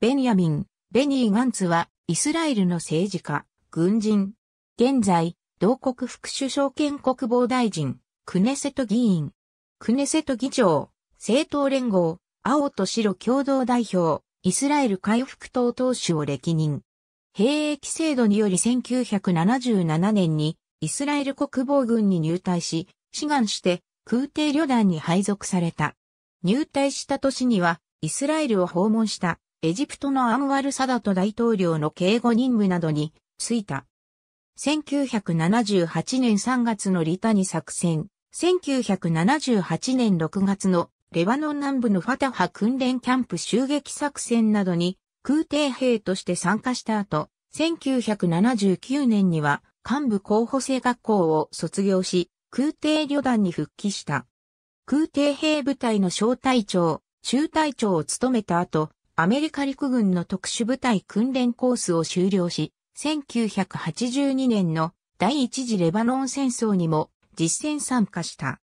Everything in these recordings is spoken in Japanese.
ベニヤミン、ベニー・ガンツは、イスラエルの政治家、軍人。現在、同国副首相兼国防大臣、クネセト議員。クネセト議長、政党連合、青と白共同代表、イスラエル回復党党首を歴任。兵役制度により1977年にイスラエル国防軍に入隊し、志願して空挺旅団に配属された。入隊した年にはイスラエルを訪問したエジプトのアンワル・サダト大統領の警護任務などに就いた。1978年3月のリタニ作戦、1978年6月のレバノン南部のファタハ訓練キャンプ襲撃作戦などに空挺兵として参加した後、1979年には幹部候補生学校を卒業し、空挺旅団に復帰した。空挺兵部隊の小隊長、中隊長を務めた後、アメリカ陸軍の特殊部隊訓練コースを修了し、1982年の第一次レバノン戦争にも実戦参加した。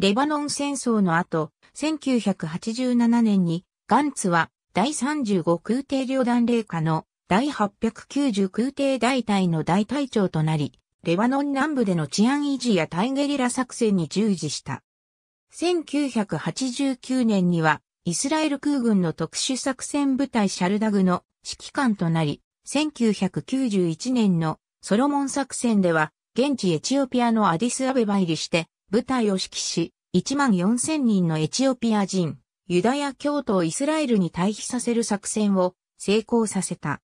レバノン戦争の後、1987年にガンツは第35空挺旅団令下の第890空挺大隊の大隊長となり、レバノン南部での治安維持や対ゲリラ作戦に従事した。1989年にはイスラエル空軍の特殊作戦部隊シャルダグの指揮官となり、1991年のソロモン作戦では現地エチオピアのアディスアベバ入りして部隊を指揮し、1万4000人のエチオピア人、ユダヤ教徒をイスラエルに退避させる作戦を成功させた。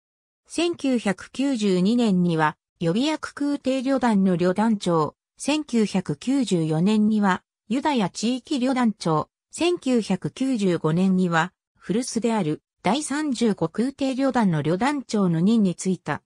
1992年には予備役空挺旅団の旅団長、1994年にはユダヤ地域旅団長、1995年には古巣である第35空挺旅団の旅団長の任に就いた。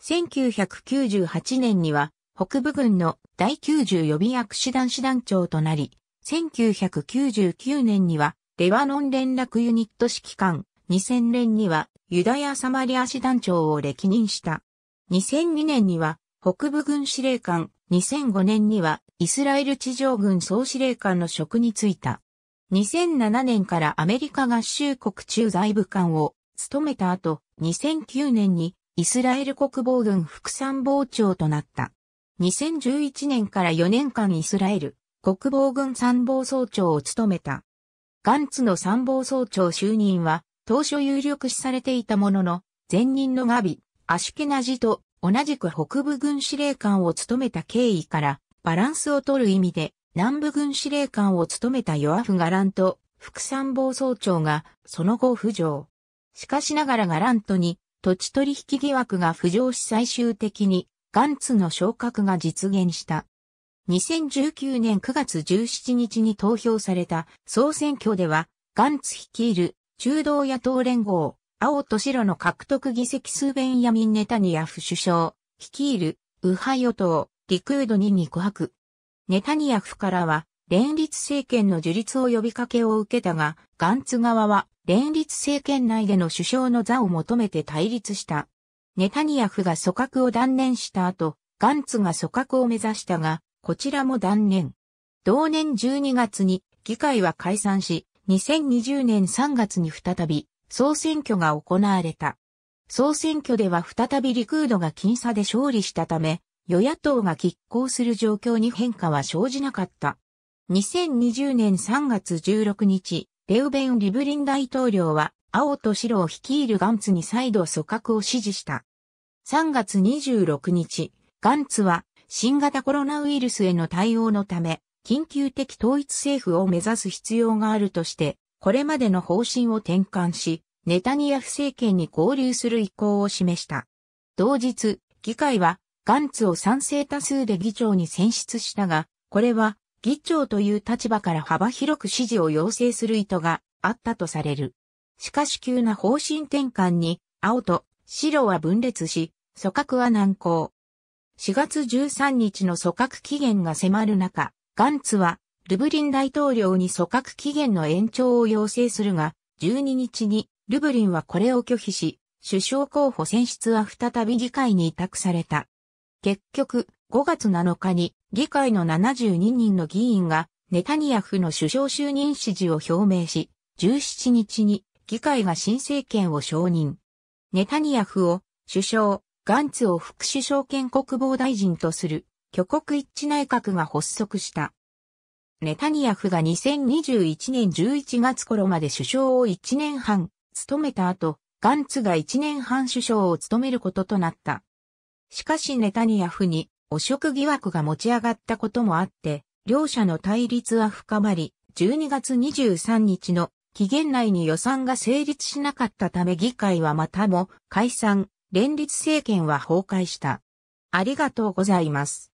1998年には北部軍の第90予備役師団師団長となり、1999年にはレバノン連絡ユニット指揮官、2000年にはユダヤサマリア師団長を歴任した。2002年には北部軍司令官、2005年にはイスラエル地上軍総司令官の職に就いた。2007年からアメリカ合衆国駐在部官を務めた後、2009年にイスラエル国防軍副参謀長となった。2011年から4年間イスラエル国防軍参謀総長を務めた。ガンツの参謀総長就任は当初有力視されていたものの、前任のガビ、アシュケナジと同じく北部軍司令官を務めた経緯からバランスを取る意味で南部軍司令官を務めたヨアフ・ガラント副参謀総長がその後浮上。しかしながらガラントに土地取引疑惑が浮上し最終的にガンツの昇格が実現した。2019年9月17日に投票された総選挙では、ガンツ率いる中道野党連合、青と白の獲得議席数ベンヤミン・ネタニヤフ首相、率いる右派与党、リクードに肉薄。ネタニヤフからは、連立政権の樹立を呼びかけを受けたが、ガンツ側は、連立政権内での首相の座を求めて対立した。ネタニヤフが組閣を断念した後、ガンツが組閣を目指したが、こちらも断念。同年12月に議会は解散し、2020年3月に再び総選挙が行われた。総選挙では再びリクードが僅差で勝利したため、与野党が拮抗する状況に変化は生じなかった。2020年3月16日、レウベン・リブリン大統領は、青と白を率いるガンツに再度組閣を指示した。3月26日、ガンツは新型コロナウイルスへの対応のため、緊急的統一政府を目指す必要があるとして、これまでの方針を転換し、ネタニヤフ政権に合流する意向を示した。同日、議会はガンツを賛成多数で議長に選出したが、これは議長という立場から幅広く支持を要請する意図があったとされる。しかし急な方針転換に、青と白は分裂し、組閣は難航。4月13日の組閣期限が迫る中、ガンツはルブリン大統領に組閣期限の延長を要請するが、12日にルブリンはこれを拒否し、首相候補選出は再び議会に委託された。結局、5月7日に議会の72人の議員がネタニヤフの首相就任支持を表明し、17日に議会が新政権を承認。ネタニヤフを首相、ガンツを副首相兼国防大臣とする、挙国一致内閣が発足した。ネタニヤフが2021年11月頃まで首相を1年半務めた後、ガンツが1年半首相を務めることとなった。しかしネタニヤフに汚職疑惑が持ち上がったこともあって、両者の対立は深まり、12月23日の期限内に予算が成立しなかったため議会はまたも解散、連立政権は崩壊した。ありがとうございます。